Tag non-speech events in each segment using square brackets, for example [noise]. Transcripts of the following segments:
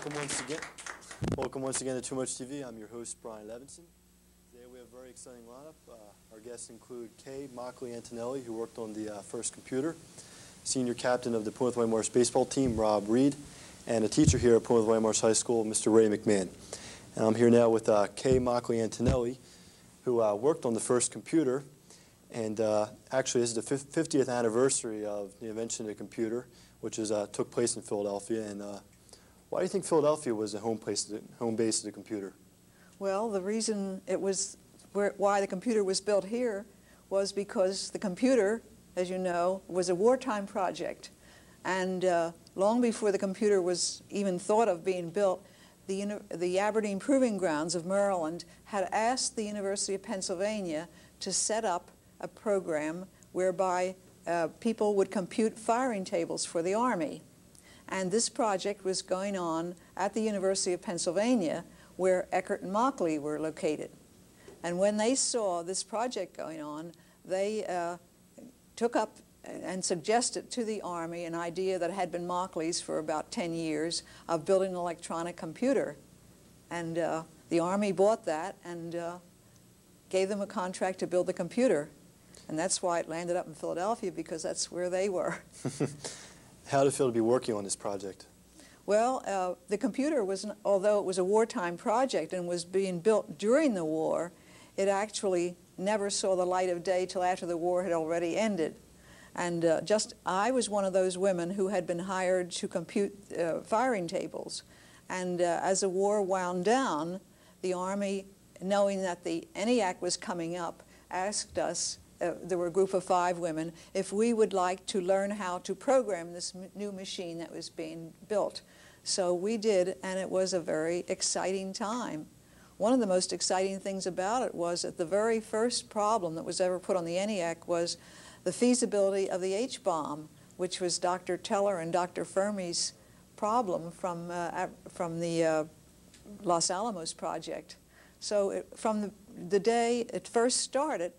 Welcome once again. Welcome once again to Too Much TV. I'm your host, Brian Levinson. Today we have a very exciting lineup. Uh, our guests include Kay Mauchly Antonelli, who worked on the uh, first computer, senior captain of the Plymouth Whitemarsh baseball team, Rob Reed, and a teacher here at Plymouth Whitemarsh High School, Mr. Ray McMahon. And I'm here now with uh, Kay Mauchly Antonelli, who uh, worked on the first computer. And uh, actually, this is the 50th anniversary of the invention of the computer, which is, uh, took place in Philadelphia. And uh, why do you think Philadelphia was the home, place, the home base of the computer? Well, the reason it was where, why the computer was built here was because the computer, as you know, was a wartime project. And uh, long before the computer was even thought of being built, the, the Aberdeen Proving Grounds of Maryland had asked the University of Pennsylvania to set up a program whereby uh, people would compute firing tables for the Army. And this project was going on at the University of Pennsylvania where Eckert and Mauchly were located. And when they saw this project going on, they uh, took up and suggested to the Army an idea that had been Mauchly's for about 10 years of building an electronic computer. And uh, the Army bought that and uh, gave them a contract to build the computer. And that's why it landed up in Philadelphia, because that's where they were. [laughs] How did it feel to be working on this project? Well, uh, the computer was, although it was a wartime project and was being built during the war, it actually never saw the light of day till after the war had already ended. And uh, just, I was one of those women who had been hired to compute uh, firing tables. And uh, as the war wound down, the Army, knowing that the ENIAC was coming up, asked us uh, there were a group of five women, if we would like to learn how to program this new machine that was being built. So we did, and it was a very exciting time. One of the most exciting things about it was that the very first problem that was ever put on the ENIAC was the feasibility of the H-bomb, which was Dr. Teller and Dr. Fermi's problem from, uh, from the uh, Los Alamos project. So it, from the, the day it first started,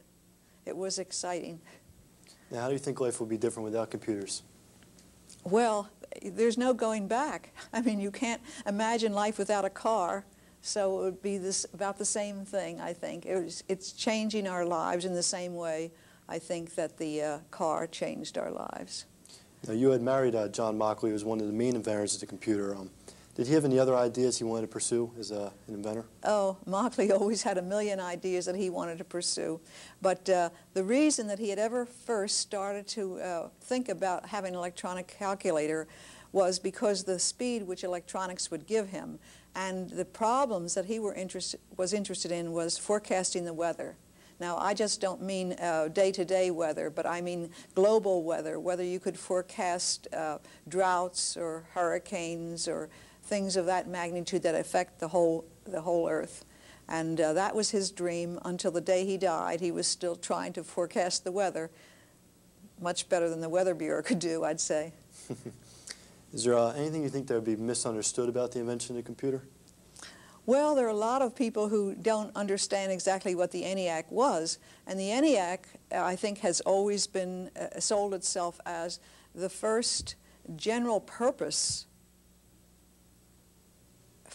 it was exciting. Now, how do you think life would be different without computers? Well, there's no going back. [laughs] I mean, you can't imagine life without a car, so it would be this, about the same thing, I think. It was, it's changing our lives in the same way I think that the uh, car changed our lives. Now, you had married uh, John Mauchly, who was one of the main inventors of the computer. Um, did he have any other ideas he wanted to pursue as a, an inventor? Oh, Mauchly [laughs] always had a million ideas that he wanted to pursue. But uh, the reason that he had ever first started to uh, think about having an electronic calculator was because the speed which electronics would give him. And the problems that he were interest, was interested in was forecasting the weather. Now, I just don't mean uh, day-to-day -day weather, but I mean global weather, whether you could forecast uh, droughts or hurricanes or things of that magnitude that affect the whole, the whole earth. And uh, that was his dream until the day he died. He was still trying to forecast the weather, much better than the Weather Bureau could do, I'd say. [laughs] Is there uh, anything you think that would be misunderstood about the invention of the computer? Well, there are a lot of people who don't understand exactly what the ENIAC was. And the ENIAC, uh, I think, has always been uh, sold itself as the first general purpose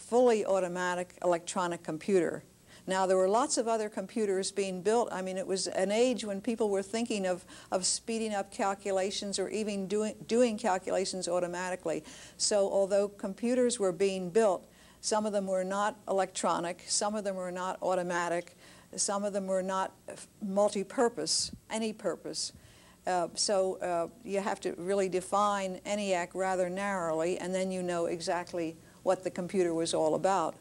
fully automatic electronic computer. Now, there were lots of other computers being built. I mean, it was an age when people were thinking of, of speeding up calculations or even doing, doing calculations automatically. So although computers were being built, some of them were not electronic, some of them were not automatic, some of them were not multi-purpose, any purpose. Uh, so uh, you have to really define ENIAC rather narrowly, and then you know exactly what the computer was all about.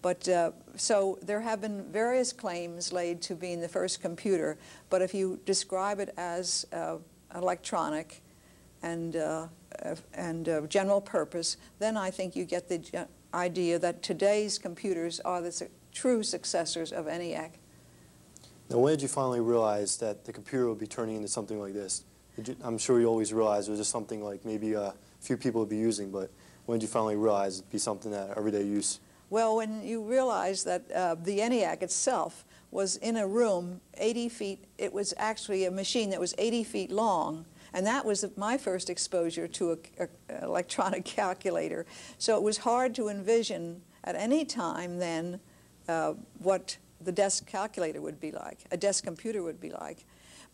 But uh, so there have been various claims laid to being the first computer, but if you describe it as uh, electronic and, uh, and uh, general purpose, then I think you get the idea that today's computers are the su true successors of ENIAC. Now, when did you finally realize that the computer would be turning into something like this? You, I'm sure you always realized it was just something like maybe a few people would be using, but when did you finally realize it'd be something that everyday use? Well, when you realize that uh, the ENIAC itself was in a room 80 feet, it was actually a machine that was 80 feet long And that was my first exposure to an electronic [laughs] calculator. So it was hard to envision at any time then uh, what the desk calculator would be like, a desk computer would be like.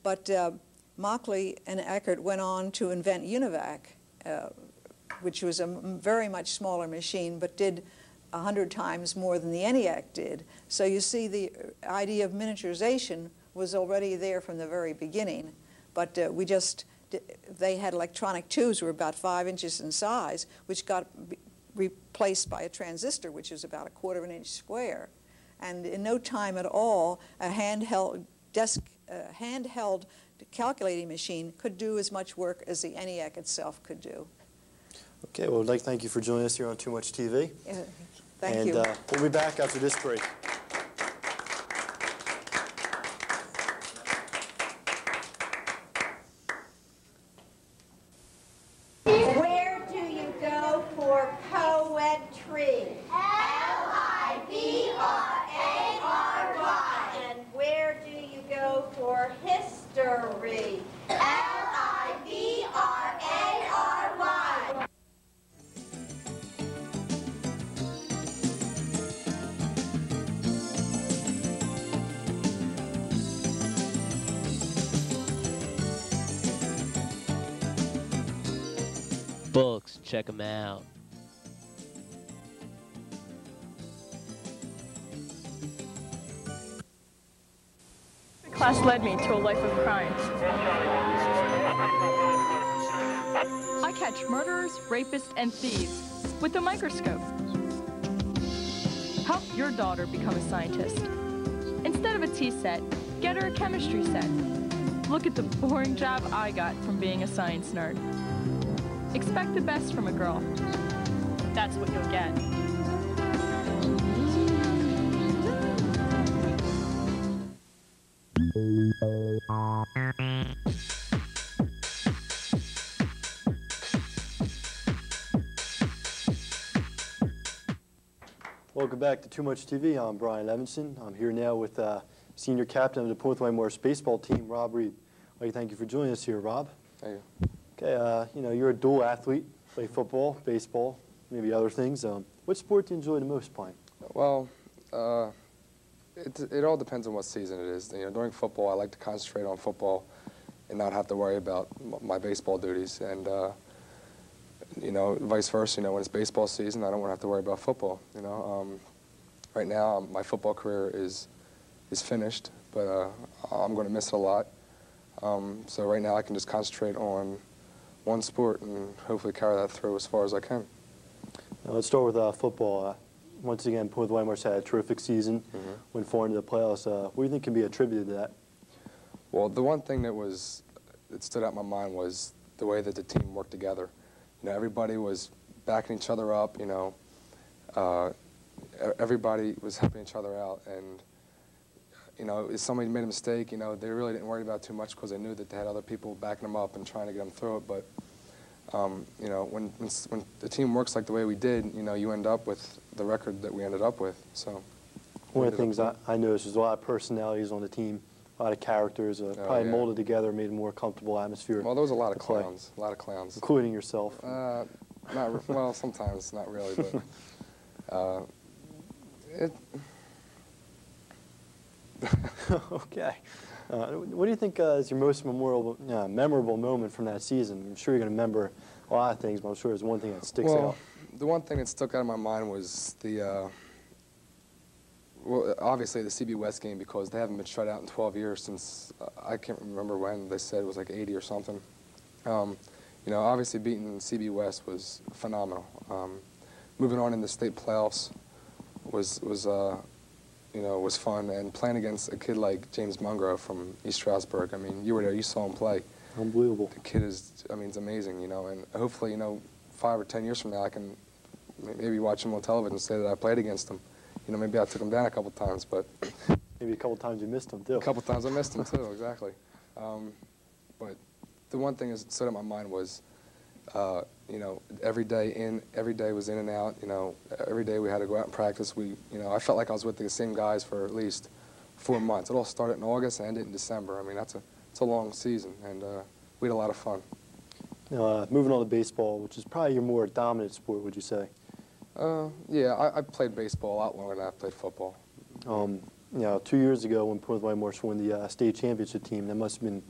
But uh, Mauchly and Eckert went on to invent UNIVAC, uh, which was a very much smaller machine, but did 100 times more than the ENIAC did. So you see the idea of miniaturization was already there from the very beginning, but uh, we just, they had electronic tubes were about five inches in size, which got replaced by a transistor, which is about a quarter of an inch square. And in no time at all, a handheld desk, uh, handheld calculating machine could do as much work as the ENIAC itself could do. Okay, well, I'd like to thank you for joining us here on Too Much TV. Yeah, thank and, you. And uh, we'll be back after this break. Where do you go for poetry? L-I-B-R-A-R-Y. And where do you go for history? Check them out. The class led me to a life of crime. I catch murderers, rapists, and thieves with a microscope. Help your daughter become a scientist. Instead of a tea set, get her a chemistry set. Look at the boring job I got from being a science nerd. Expect the best from a girl. That's what you'll get. Welcome back to Too Much TV. I'm Brian Levinson. I'm here now with uh, senior captain of the Plymouth Whitemarsh baseball team, Rob Reed. I'd like to thank you for joining us here, Rob. Thank you. Okay, uh, you know, you're a dual athlete, play football, baseball, maybe other things. Um, what sport do you enjoy the most playing? Well, uh, it, it all depends on what season it is. You know, during football, I like to concentrate on football and not have to worry about my baseball duties. And, uh, you know, vice versa, you know, when it's baseball season, I don't want to have to worry about football, you know. Um, right now, um, my football career is, is finished, but uh, I'm going to miss it a lot. Um, so right now, I can just concentrate on one sport and hopefully carry that through as far as I can. Now, let's start with uh, football. Uh, once again, Plymouth White had a terrific season, Mhm. went far into the playoffs. Uh, what do you think can be attributed to that? Well, the one thing that was that stood out in my mind was the way that the team worked together. You know, everybody was backing each other up. You know, uh, everybody was helping each other out, and you know, if somebody made a mistake, you know, they really didn't worry about it too much because they knew that they had other people backing them up and trying to get them through it. But um, you know, when, when when the team works like the way we did, you know, you end up with the record that we ended up with. So. One of the things I, I noticed was a lot of personalities on the team, a lot of characters, uh, probably Oh, yeah. molded together, made a more comfortable atmosphere, Well, there was a lot of to play, clowns. A lot of clowns. including yourself. Uh, not well. Sometimes, not really, but [laughs] uh, it. [laughs] okay. Uh, what do you think uh, is your most memorable, uh, memorable moment from that season? I'm sure you're going to remember a lot of things, but I'm sure there's one thing that sticks well, out. the one thing that stuck out in my mind was the. Uh, well, obviously the CB West game because they haven't been shut out in 12 years since uh, I can't remember when they said it was like 80 or something. Um, you know, obviously beating CB West was phenomenal. Um, moving on in the state playoffs was was uh, you know was fun, and playing against a kid like James Mungro from East Stroudsburg. I mean, you were there, you saw him play. Unbelievable. The kid is, I mean, it's amazing, you know, and hopefully, you know, five or ten years from now, I can maybe watch him on television and say that I played against him. You know, maybe I took him down a couple times, but [coughs] Maybe a couple times you missed him, too. a couple times I missed him too, exactly. Um, but the one thing that stood in my mind was, uh, you know, every day in, every day was in and out. You know, every day we had to go out and practice. We, you know, I felt like I was with the same guys for at least four months. It all started in August and ended in December. I mean, that's a, it's a long season, and uh, we had a lot of fun. Now, uh, moving on to baseball, which is probably your more dominant sport, would you say? Uh, yeah, I, I played baseball a lot longer than I played football. Um, you know, two years ago when Plymouth Whitemarsh won the uh, state championship team, that must have been,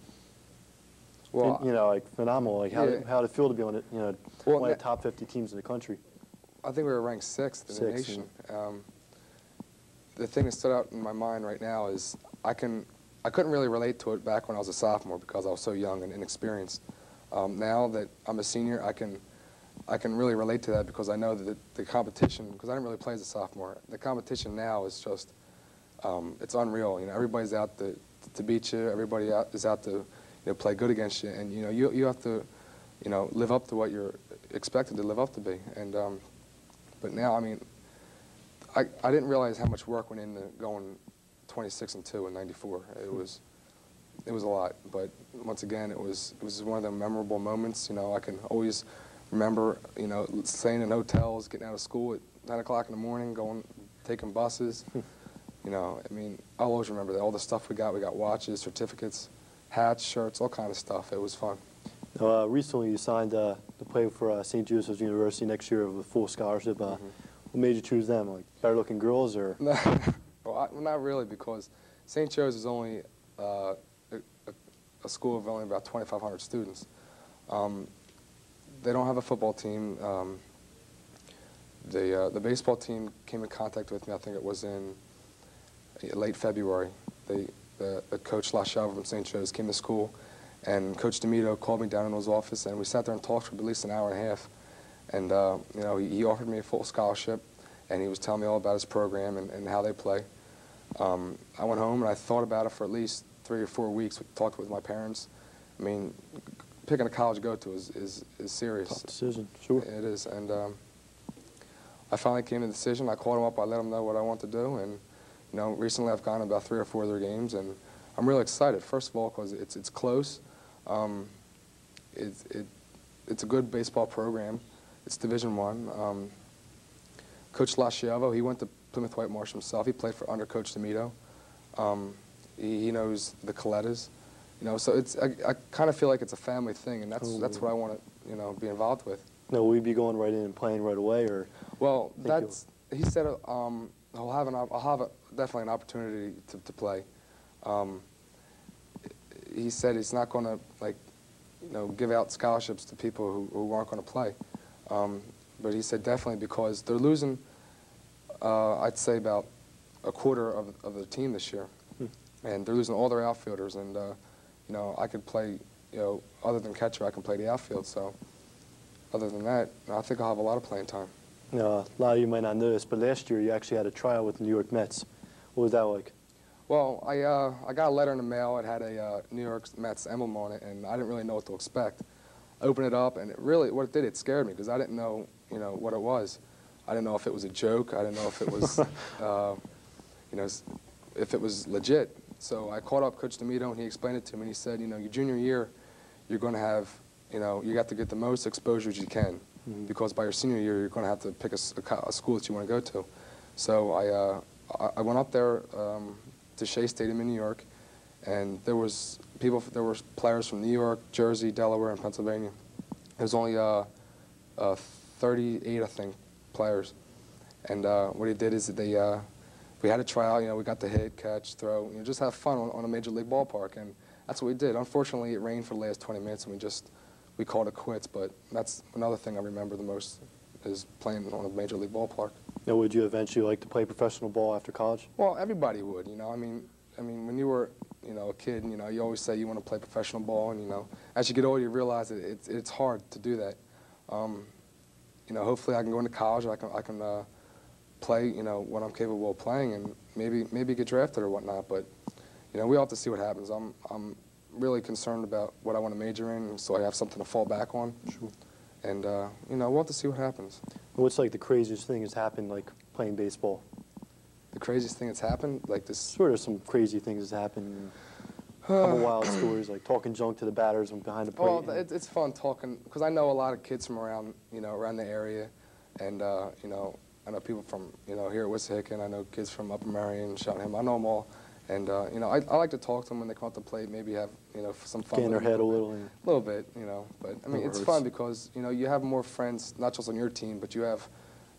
Well, you know, like phenomenal. Like how Yeah. did, how did it feel to be on it? You know, Well, one of the top 50 teams in the country. I think we were ranked sixth in the Sixth, nation. Um, the thing that stood out in my mind right now is I can I couldn't really relate to it back when I was a sophomore because I was so young and inexperienced. Um, now that I'm a senior, I can I can really relate to that because I know that the, the competition because I didn't really play as a sophomore. The competition now is just um, it's unreal. You know, everybody's out to to beat you. Everybody out, is out to know play good against you, and you know you you have to you know live up to what you're expected to live up to be. And um, but now, I mean, I, I didn't realize how much work went into going 26 and 2 in 94. It was it was a lot, but once again, it was it was one of the memorable moments. You know, I can always remember, you know, staying in hotels, getting out of school at 9 o'clock in the morning, going, taking buses. you know, I mean, I'll always remember that. All the stuff we got, we got watches, certificates, hats, shirts, all kind of stuff. It was fun. Now, uh, recently, you signed uh, to play for uh, St. Joseph's University next year with a full scholarship. Uh, What made you choose them? Like better-looking girls, or [laughs] well, I, well, not really, because St. Joe's is only uh, a, a, school of only about 2,500 students. Um, they don't have a football team. Um, the uh, the baseball team came in contact with me. I think it was in late February. They the, the coach LaChelle from St. Joe's came to school, and Coach Demito called me down in his office, and we sat there and talked for at least an hour and a half. And uh, you know, he, he offered me a full scholarship, and he was telling me all about his program and, and how they play. Um, I went home and I thought about it for at least three or four weeks. We talked with my parents. I mean, picking a college to go to is, is, is serious. tough decision? Sure. It is, and um, I finally came to the decision. I called him up. I let him know what I want to do, and you know, recently I've gone about three or four of their games, and I'm really excited. First of all, because it's it's close. Um, it, it it's a good baseball program. It's Division One. Um, Coach Lasciovo, he went to Plymouth Whitemarsh himself. He played for under Coach Demito. Um, he, he knows the Colettas. You know, so it's I, I kind of feel like it's a family thing, and that's that's what I want to you know be involved with. Now, will you be going right in and playing right away, or Well, that's he said uh, um, he'll have an I'll have a, definitely an opportunity to, to play. Um, he said he's not going to like you know give out scholarships to people who, who aren't going to play. Um, but he said definitely because they're losing. Uh, I'd say about a quarter of, of the team this year, and they're losing all their outfielders. And uh, you know I could play you know other than catcher I can play the outfield. So other than that, I think I'll have a lot of playing time. You a lot of you might not know this, but last year you actually had a trial with the New York Mets. What was that like? Well, I, uh, I got a letter in the mail. It had a uh, New York Mets emblem on it, and I didn't really know what to expect. I opened it up, and it really, what it did, it scared me because I didn't know, you know, what it was. I didn't know if it was a joke. I didn't know if it was, [laughs] uh, you know, if it was legit. So I called up Coach Demito, and he explained it to me. And he said, you know, your junior year, you're going to have, you know, you got to get the most exposure as you can, because by your senior year, you're going to have to pick a, a school that you want to go to. So I, uh, I- I went up there um, to Shea Stadium in New York, and there was people, there were players from New York, Jersey, Delaware, and Pennsylvania. There was only uh, uh, 38, I think, players. And uh, what he did is that they, uh, we had a trial. You know, we got to hit, catch, throw, you know, just have fun on, on a major league ballpark, and that's what we did. Unfortunately, it rained for the last 20 minutes, and we just we called it quits. But that's another thing I remember the most is playing on a major league ballpark. Now, would you eventually like to play professional ball after college? Well, everybody would, you know. I mean, I mean, when you were, you know, a kid, you know, you always say you want to play professional ball, and you know, as you get older, you realize that it's it's hard to do that. Um, you know, hopefully, I can go into college. I can I can uh, play, you know, what I'm capable of playing, and maybe maybe get drafted or whatnot. But you know, we all have to see what happens. I'm I'm really concerned about what I want to major in, so I have something to fall back on. Sure. And uh, you know, we'll have to see what happens. What's like the craziest thing that's happened, like playing baseball? The craziest thing that's happened, like this Sort of some crazy things that's happened. A [sighs] couple wild stories, like talking junk to the batters from behind the plate. Well, it, it's fun talking because I know a lot of kids from around, you know, around the area, and uh, you know, I know people from, you know, here at Wissahickon. I know kids from Upper Marion, Cheltenham. I know them all, And uh, you know, I, I like to talk to them when they come out to play. Maybe have you know some fun. Get in with their head a little. yeah. a little bit, you know. But I mean, it's fun because you know you have more friends, not just on your team, but you have,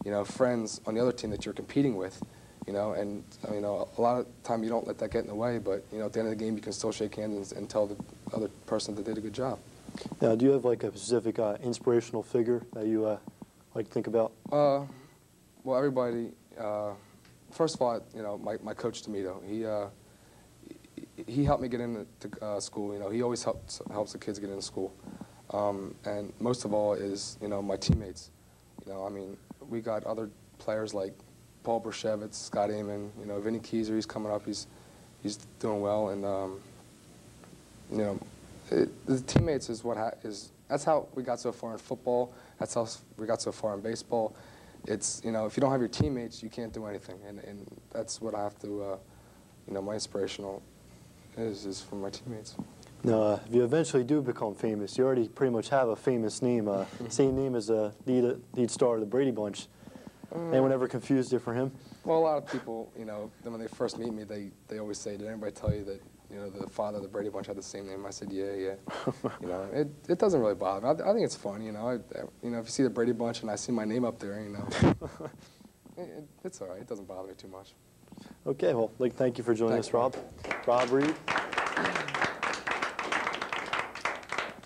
you know, friends on the other team that you're competing with, you know. And uh, you know, a lot of time you don't let that get in the way. But you know, at the end of the game, you can still shake hands and, and tell the other person that they did a good job. Now, do you have like a specific uh, inspirational figure that you uh, like to think about? Uh, well, everybody. Uh, first of all, you know, my, my coach Tomito, he uh, he- he helped me get into uh, school. You know, he always helps helps the kids get into school. Um, and most of all is you know my teammates. You know, I mean, we got other players like Paul Bershevitz, Scott Amon. You know, Vinny Keyser, he's coming up. He's he's doing well, and um, you know, it, the teammates is what ha- is that's how we got so far in football. That's how we got so far in baseball. It's you know if you don't have your teammates, you can't do anything, and, and that's what I have to, uh, you know, my inspirational is is from my teammates. Now, uh, if you eventually do become famous, you already pretty much have a famous name, uh, same name as the lead, lead star of the Brady Bunch. Anyone ever confused you for him? Well, a lot of people, you know, then when they first meet me, they they always say, "Did anybody tell you that you know the father of the Brady Bunch had the same name?" I said, "Yeah, yeah." [laughs] you know, it it doesn't really bother me. I, I think it's fun. You know, I, you know, if you see the Brady Bunch and I see my name up there, you know, [laughs] it, it, it's all right. It doesn't bother me too much. Okay, well, like, thank you for joining Thanks, us, Rob. Rob Reed.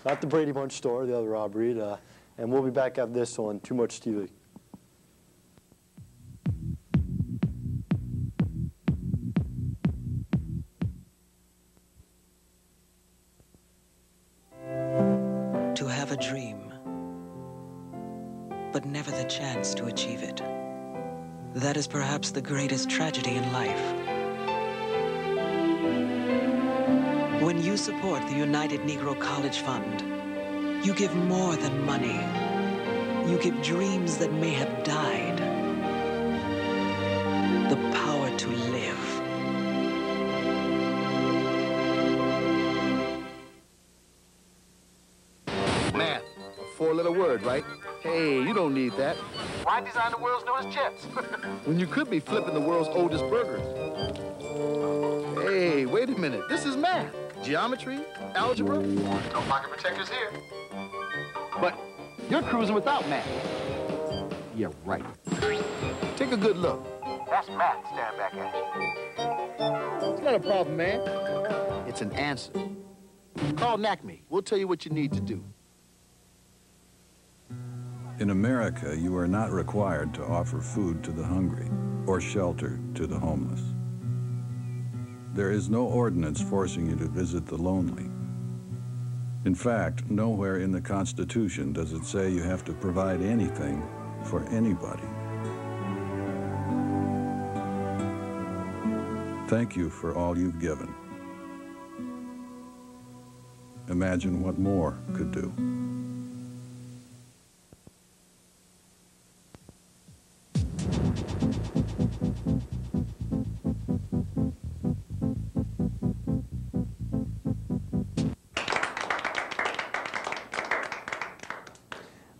Not the Brady Bunch store, the other Rob Reed. Uh, and we'll be back after this on Too Much TV. United College Fund, you give more than money. You give dreams that may have died. The power to live. Math, a four-letter word, right? Hey, you don't need that. Why design the world's newest chips? [laughs] when you could be flipping the world's oldest burgers. Hey, wait a minute. This is math. Geometry, algebra. No pocket protectors here. But you're cruising without math. Yeah, right. Take a good look. That's math staring back at you. It's not a problem, man. It's an answer. Call NACME. We'll tell you what you need to do. In America, you are not required to offer food to the hungry or shelter to the homeless. There is no ordinance forcing you to visit the lonely. In fact, nowhere in the Constitution does it say you have to provide anything for anybody. Thank you for all you've given. Imagine what more could do.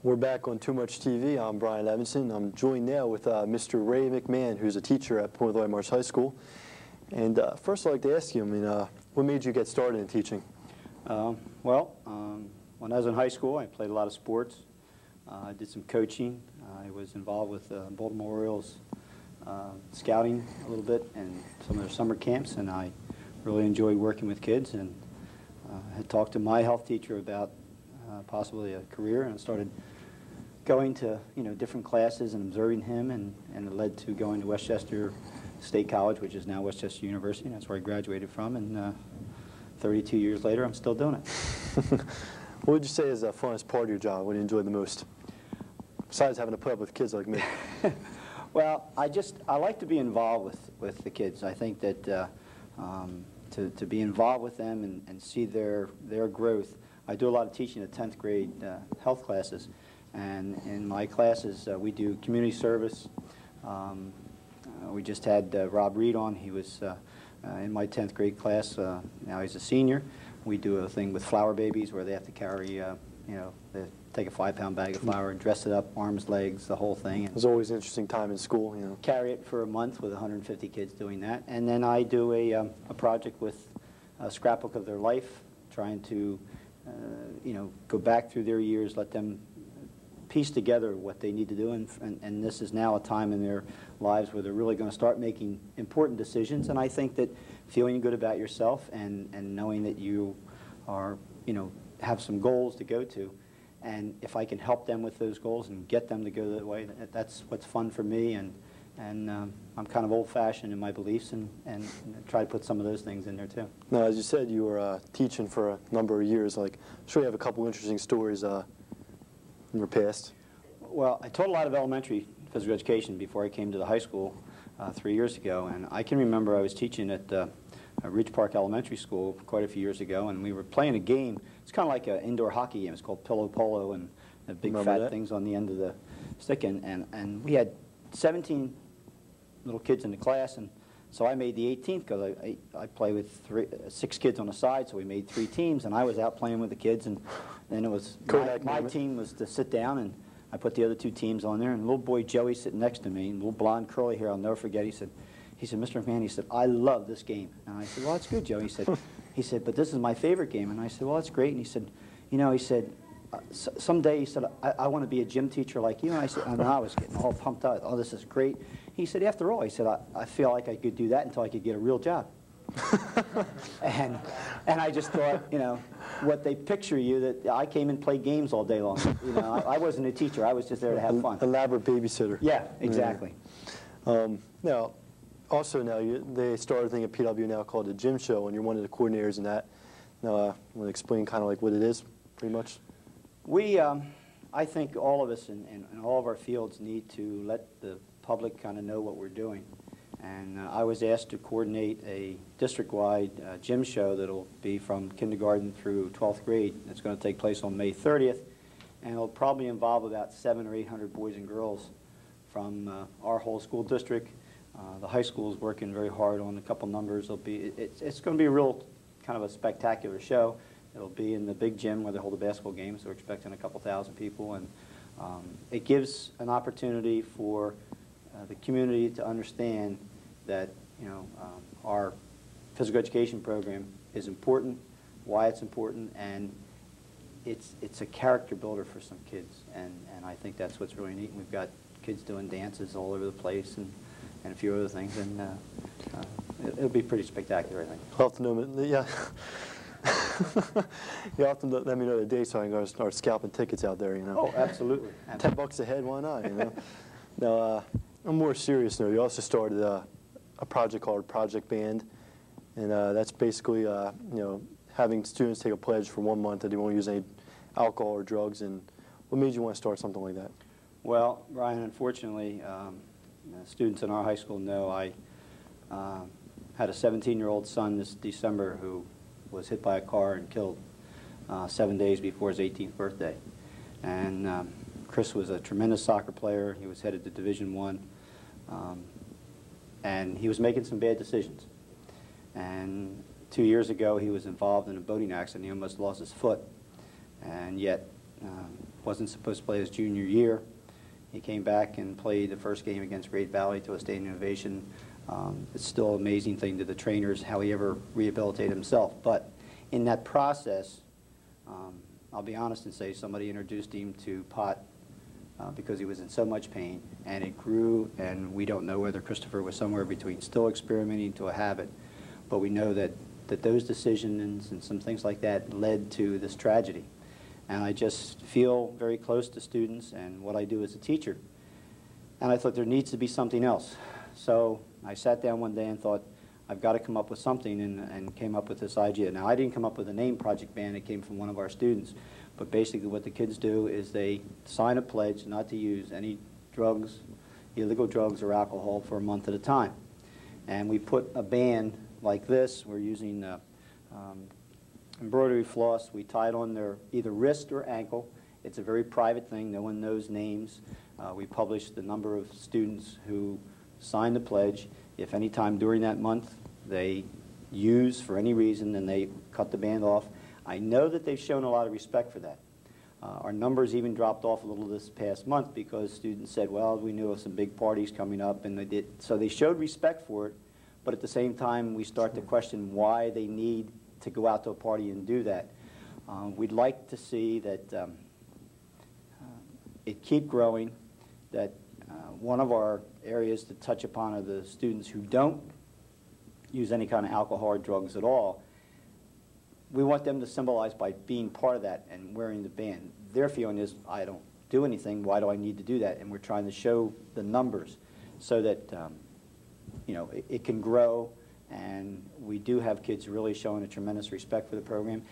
We're back on Too Much TV. I'm Brian Levinson. I'm joined now with uh, Mr. Ray McMahon, who's a teacher at Plymouth Whitemarsh High School. And uh, first, I'd like to ask you, I mean, uh, what made you get started in teaching? Um, well, um, when I was in high school, I played a lot of sports. Uh, I did some coaching. I was involved with uh, Baltimore Orioles uh, scouting a little bit and some of their summer camps, and I really enjoyed working with kids. And had talked to my health teacher about possibly a career, and I started going to you know different classes and observing him, and, and it led to going to West Chester State College, which is now West Chester University. And that's where I graduated from, and uh, 32 years later, I'm still doing it. [laughs] What would you say is the funnest part of your job? What do you enjoy the most? Besides having to put up with kids like me. [laughs] Well, I just, I like to be involved with, with the kids. I think that uh, um, to, to be involved with them and, and see their, their growth. I do a lot of teaching at 10th grade uh, health classes. And in my classes, uh, we do community service. Um, uh, we just had uh, Rob Reed on. He was uh, uh, in my 10th grade class. Uh, now he's a senior. We do a thing with flower babies where they have to carry uh, you know, they take a five-pound bag of flour and dress it up, arms, legs, the whole thing. It was always an interesting time in school, you know. carry it for a month with 150 kids doing that. And then I do a, um, a project with a scrapbook of their life, trying to, uh, you know, go back through their years, let them piece together what they need to do. And, and, and this is now a time in their lives where they're really going to start making important decisions. And I think that feeling good about yourself and, and knowing that you are, you know, have some goals to go to, and if I can help them with those goals and get them to go that way, that- that's what's fun for me. And, and um, I'm kind of old-fashioned in my beliefs and, and try to put some of those things in there too. Now, as you said, you were uh, teaching for a number of years. Like, I'm sure you have a couple interesting stories uh, in your past. Well, I taught a lot of elementary physical education before I came to the high school uh, three years ago, and I can remember I was teaching at uh, uh, Ridge Park Elementary School quite a few years ago, and we were playing a game. It's kind of like an indoor hockey game. It's called pillow polo, and the big Remember fat that? things on the end of the stick, and, and, and we had 17 little kids in the class, and so I made the 18th because I, I, I play with three, uh, six kids on the side, so we made three teams, and I was out playing with the kids, and then it was my, Kodak my team was to sit down, and I put the other two teams on there, and little boy Joey sitting next to me, and little blonde curly hair, I'll never forget. He said, he said, Mr. McMahon, he said, I love this game, and I said, well, that's good, Joey. He said, [laughs] he said, but this is my favorite game, and I said, well, that's great, and he said, you know, he said. Uh, day he said, I, I want to be a gym teacher like you. And I said, and I was getting all pumped out. Oh, this is great. He said, after all, he said, I, I feel like I could do that until I could get a real job. [laughs] and, and I just thought, you know, what they picture you, that I came and played games all day long. You know, I, I wasn't a teacher. I was just there to have fun. Elaborate babysitter. Yeah, exactly. Um, now, also now, you, they started a thing at PW now called the Gym Show, and you're one of the coordinators in that. Now, uh, want to explain kind of like what it is, pretty much? We, um, I think all of us in, in, in all of our fields need to let the public kind of know what we're doing. And uh, I was asked to coordinate a district-wide uh, gym show that'll be from kindergarten through 12th grade. It's going to take place on May 30th, and it'll probably involve about seven or 800 boys and girls from uh, our whole school district. Uh, the high school is working very hard on a couple numbers. It'll be, it, it's, it's going to be a real kind of a spectacular show. It'll be in the big gym where they hold the basketball games. So we're expecting a couple thousand people, and um, it gives an opportunity for uh, the community to understand that you know um, our physical education program is important, why it's important, and it's it's a character builder for some kids, and and I think that's what's really neat. We've got kids doing dances all over the place, and and a few other things, and uh, uh, it, it'll be pretty spectacular, I think. Me- yeah. [laughs] You'll have to let me know the date so I can go start scalping tickets out there, you know? Oh, absolutely. [laughs] Ten bucks a head, why not, you know? [laughs] now, uh, on a more serious note, you also started uh, a project called Project Band, and uh, that's basically, uh, you know, having students take a pledge for one month that they won't use any alcohol or drugs, and what made you want to start something like that? Well, Ryan, unfortunately, um, uh, students in our high school know I um, had a 17-year-old son this December who was hit by a car and killed uh, seven days before his 18th birthday. And um, Chris was a tremendous soccer player. He was headed to Division One, um, and he was making some bad decisions. And two years ago, he was involved in a boating accident. He almost lost his foot, and yet um, wasn't supposed to play his junior year. He came back and played the first game against Great Valley to a standing ovation. Um, it's still an amazing thing to the trainers how he ever rehabilitated himself. But in that process, um, I'll be honest and say somebody introduced him to pot uh, because he was in so much pain, and it grew, and we don't know whether Christopher was somewhere between still experimenting to a habit, but we know that, that those decisions and some things like that led to this tragedy. And I just feel very close to students and what I do as a teacher. And I thought there needs to be something else. So I sat down one day and thought, I've got to come up with something, and, and came up with this idea. Now, I didn't come up with the name Project Band, it came from one of our students. But basically, what the kids do is they sign a pledge not to use any drugs, illegal drugs, or alcohol for a month at a time. And we put a band like this, we're using uh, um, embroidery floss. We tie it on their either wrist or ankle. It's a very private thing. No one knows names. Uh, we publish the number of students who signed the pledge. If any time during that month they use for any reason, then they cut the band off. I know that they've shown a lot of respect for that. Uh, Our numbers even dropped off a little this past month because students said, well, we knew of some big parties coming up, and they did, so they showed respect for it, but at the same time, we start to question why they need to go out to a party and do that. Um, We'd like to see that um, uh, it keep growing, that uh, one of our areas to touch upon are the students who don't use any kind of alcohol or drugs at all. We want them to symbolize by being part of that and wearing the band. Their feeling is, I don't do anything, why do I need to do that? And we're trying to show the numbers so that, um, you know, it, it can grow and we do have kids really showing a tremendous respect for the program.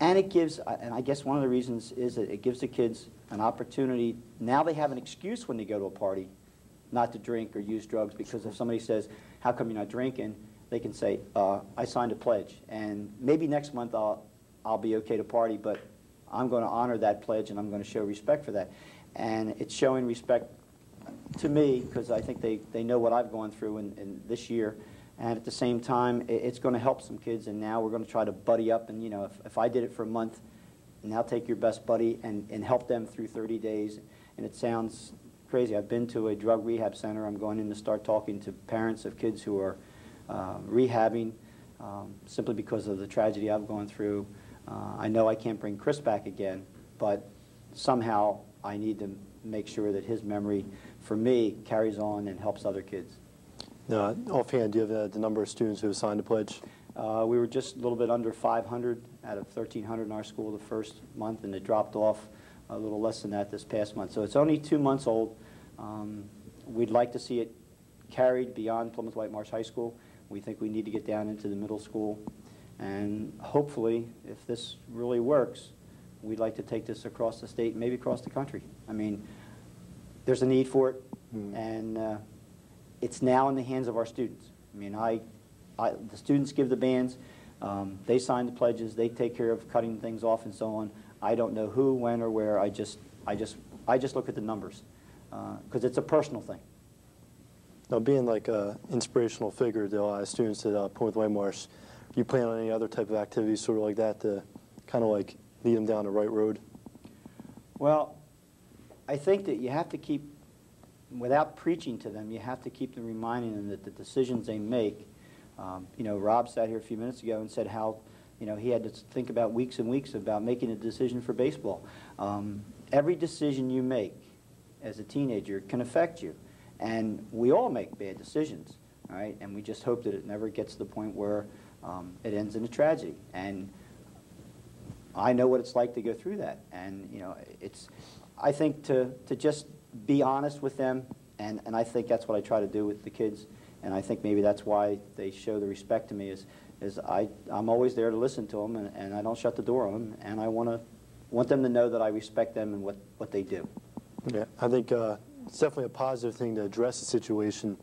And it gives, uh, and I guess one of the reasons is that it gives the kids an opportunity, now they have an excuse when they go to a party not to drink or use drugs because if somebody says, how come you're not drinking, they can say, uh, I signed a pledge. And maybe next month I'll, I'll be okay to party, but I'm going to honor that pledge and I'm going to show respect for that. And it's showing respect to me because I think they, they know what I've gone through in, in this year. And at the same time, it, it's going to help some kids. And now we're going to try to buddy up. And, you know, if, if I did it for a month, now take your best buddy and, and help them through 30 days. And it sounds crazy. I've been to a drug rehab center. I'm going in to start talking to parents of kids who are uh, rehabbing um, simply because of the tragedy I've gone through. Uh, I know I can't bring Chris back again, but somehow I need to make sure that his memory, for me, carries on and helps other kids. Now, offhand, do you have uh, the number of students who have signed the pledge? Uh, we were just a little bit under 500 out of 1,300 in our school the first month, and it dropped off a little less than that this past month. So it's only two months old. Um, we'd like to see it carried beyond Plymouth Whitemarsh High School. We think we need to get down into the middle school. And hopefully, if this really works, we'd like to take this across the state, maybe across the country. I mean, there's a need for it, Hmm. and uh, it's now in the hands of our students. I mean, I, I, the students give the bands, um, they sign the pledges, they take care of cutting things off and so on. I don't know who, when, or where. I just, I just, I just look at the numbers because it's a personal thing. Now, being like an inspirational figure to a lot of students at uh, Plymouth Whitemarsh, you plan on any other type of activities sort of like that to kind of like lead them down the right road? Well, I think that you have to keep, without preaching to them, you have to keep them reminding them that the decisions they make, um, you know, Rob sat here a few minutes ago and said how, you know, he had to think about weeks and weeks about making a decision for baseball. Um, every decision you make as a teenager can affect you. And we all make bad decisions, right? And we just hope that it never gets to the point where um, it ends in a tragedy. And I know what it's like to go through that. And, you know, it's, I think to, to just be honest with them, and, and I think that's what I try to do with the kids, and I think maybe that's why they show the respect to me is, is I, I'm always there to listen to them, and, and I don't shut the door on them, and I want to want them to know that I respect them and what, what they do. Yeah, I think uh, it's definitely a positive thing to address the situation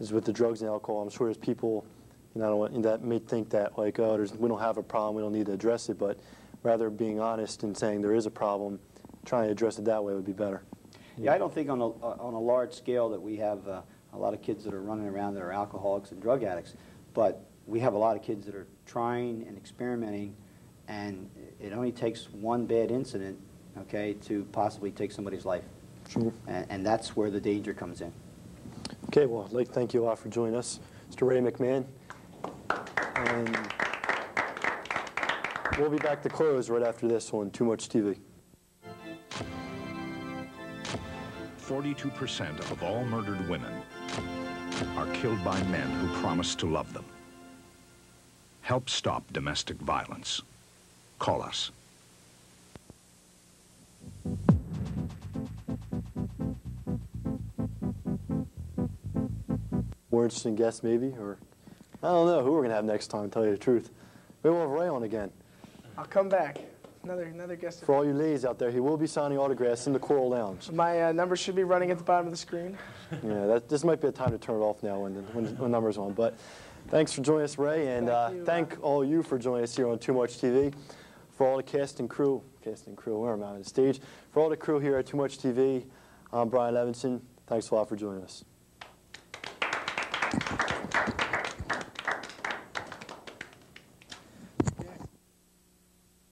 is with the drugs and alcohol. I'm sure there's people you know, that may think that like, oh, there's, we don't have a problem, we don't need to address it, but rather being honest and saying there is a problem, trying to address it that way would be better. Yeah, I don't think on a, on a large scale that we have uh, a lot of kids that are running around that are alcoholics and drug addicts, but we have a lot of kids that are trying and experimenting, and it only takes one bad incident, okay, to possibly take somebody's life. Sure. And, and that's where the danger comes in. Okay, well, I'd like to thank you all for joining us. Mr. Ray McMahon. And we'll be back to close right after this on Too Much TV. 42% of all murdered women are killed by men who promise to love them. Help stop domestic violence. Call us. More interesting guests, maybe, or I don't know who we're going to have next time, to tell you the truth. Maybe we'll have Ray on again. I'll come back. Another another guest. For all you ladies out there, he will be signing autographs in the Coral Lounge. My uh, number should be running at the bottom of the screen. [laughs] yeah, that, this might be a time to turn it off now when the, when, when number's on. But thanks for joining us, Ray, and thank, uh, thank all you for joining us here on Too Much TV. For all the cast and crew, cast and crew, where am I on the stage? For all the crew here at Too Much TV, I'm Brian Levinson. Thanks a lot for joining us.